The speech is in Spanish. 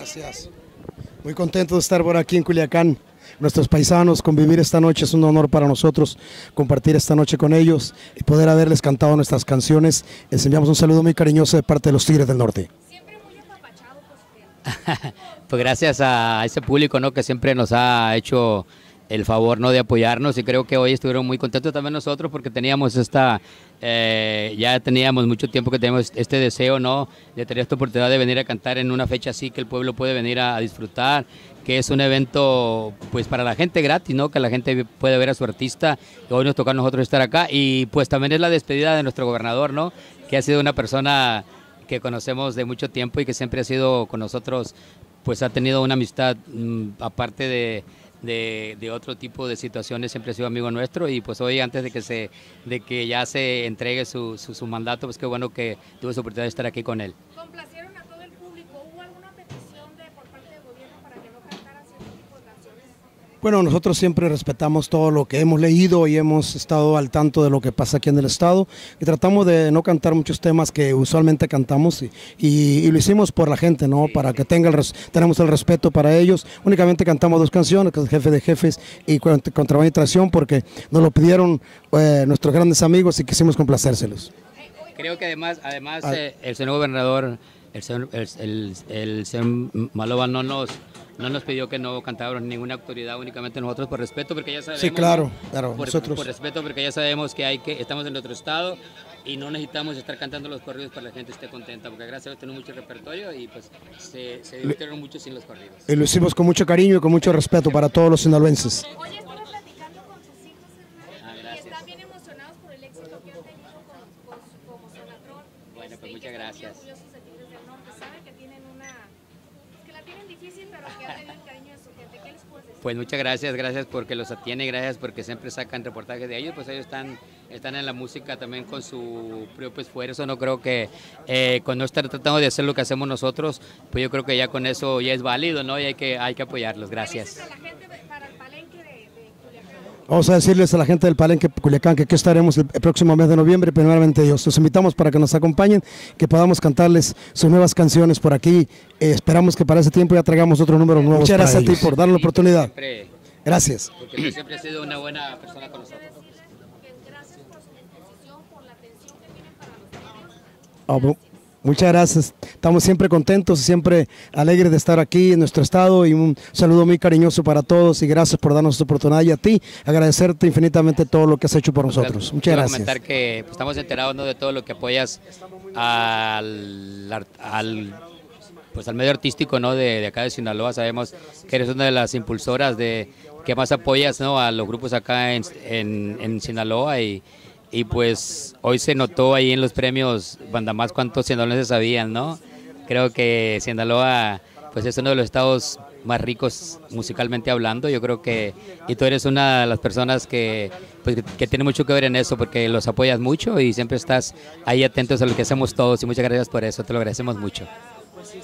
Gracias. Muy contento de estar por aquí en Culiacán. Nuestros paisanos, convivir esta noche es un honor para nosotros, compartir esta noche con ellos y poder haberles cantado nuestras canciones. Les enviamos un saludo muy cariñoso de parte de los Tigres del Norte. pues gracias a ese público ¿no? que siempre nos ha hecho el favor ¿no? de apoyarnos y creo que hoy estuvieron muy contentos también nosotros porque teníamos esta, eh, ya teníamos mucho tiempo que tenemos este deseo ¿no? de tener esta oportunidad de venir a cantar en una fecha así que el pueblo puede venir a, disfrutar, que es un evento pues para la gente gratis, ¿no? que la gente puede ver a su artista, hoy nos toca a nosotros estar acá y pues también es la despedida de nuestro gobernador, ¿no? que ha sido una persona que conocemos de mucho tiempo y que siempre ha sido con nosotros, pues ha tenido una amistad mm, aparte de de, otro tipo de situaciones, siempre ha sido amigo nuestro y pues hoy antes de que, se, de que ya se entregue su, su, su mandato, pues qué bueno que tuve la oportunidad de estar aquí con él. Bueno, nosotros siempre respetamos todo lo que hemos leído y hemos estado al tanto de lo que pasa aquí en el Estado y tratamos de no cantar muchos temas que usualmente cantamos y, lo hicimos por la gente, ¿no? Para que tenga el tenemos el respeto para ellos. Únicamente cantamos dos canciones, que es Jefe de Jefes y Contra y Traición, porque nos lo pidieron eh, nuestros grandes amigos y quisimos complacérselos. Creo que además, además ah. eh, el señor gobernador, el señor, el, el señor Maloba no nos no nos pidió que no cantáramos ninguna autoridad, únicamente nosotros por respeto, porque ya sabemos. Sí, claro, claro. Por, nosotros. por respeto, porque ya sabemos que hay que estamos en nuestro estado y no necesitamos estar cantando los corridos para que la gente esté contenta, porque gracias a Dios tenemos mucho repertorio y pues se, se divirtieron mucho sin los corridos. Y lo hicimos con mucho cariño y con mucho respeto para todos los sinaloenses. Oye, estamos platicando con sus hijos, ah, y están bien emocionados por el éxito que han tenido con, como Sonatrón. Pues muchas gracias. Saben que tienen una, que la tienen difícil, pero que han tenido pues muchas gracias, gracias porque los atiene, gracias porque siempre sacan reportajes de ellos, pues ellos están, están en la música también con su propio esfuerzo, no creo que eh, cuando están tratando de hacer lo que hacemos nosotros, pues yo creo que ya con eso ya es válido, ¿no? Y hay que, hay que apoyarlos, gracias. Vamos a decirles a la gente del Palenque Culiacán que aquí estaremos el próximo mes de noviembre, primeramente Dios. Los invitamos para que nos acompañen, que podamos cantarles sus nuevas canciones por aquí. Eh, esperamos que para ese tiempo ya traigamos otros números nuevos. Muchas gracias a ti por darle la oportunidad. gracias. Porque siempre ha sido una buena persona con nosotros. Gracias por su disposición, por la atención que tienen para los medios. Muchas gracias. Estamos siempre contentos y siempre alegres de estar aquí en nuestro estado y un saludo muy cariñoso para todos y gracias por darnos esta oportunidad y a ti agradecerte infinitamente todo lo que has hecho por nosotros. Muchas gracias. comentar que pues, estamos enterados de todo lo que apoyas al, al, pues, al medio artístico ¿no? de, acá de Sinaloa. Sabemos que eres una de las impulsoras de que más apoyas ¿no? a los grupos acá en, en, en Sinaloa y y pues hoy se notó ahí en los premios banda más cuántos sinaloenses sabían, ¿no? Creo que Sinaloa pues es uno de los estados más ricos musicalmente hablando. Yo creo que y tú eres una de las personas que pues, que tiene mucho que ver en eso porque los apoyas mucho y siempre estás ahí atentos a lo que hacemos todos y muchas gracias por eso. Te lo agradecemos mucho. Pues